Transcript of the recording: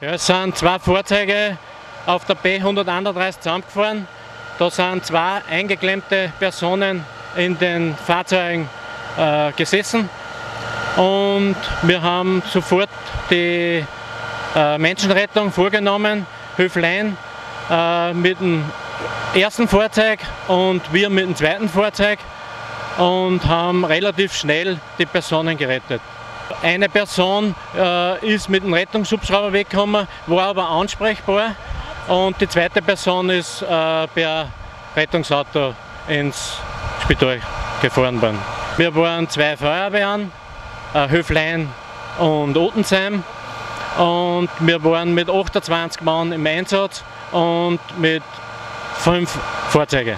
Ja, es sind zwei Fahrzeuge auf der B131 zusammengefahren. Da sind zwei eingeklemmte Personen in den Fahrzeugen äh, gesessen und wir haben sofort die äh, Menschenrettung vorgenommen, Höflein äh, mit dem ersten Fahrzeug und wir mit dem zweiten Fahrzeug und haben relativ schnell die Personen gerettet. Eine Person äh, ist mit dem Rettungshubschrauber weggekommen, war aber ansprechbar und die zweite Person ist äh, per Rettungsauto ins Spital gefahren worden. Wir waren zwei Feuerwehren, äh, Höflein und Otensheim und wir waren mit 28 Mann im Einsatz und mit fünf Fahrzeugen.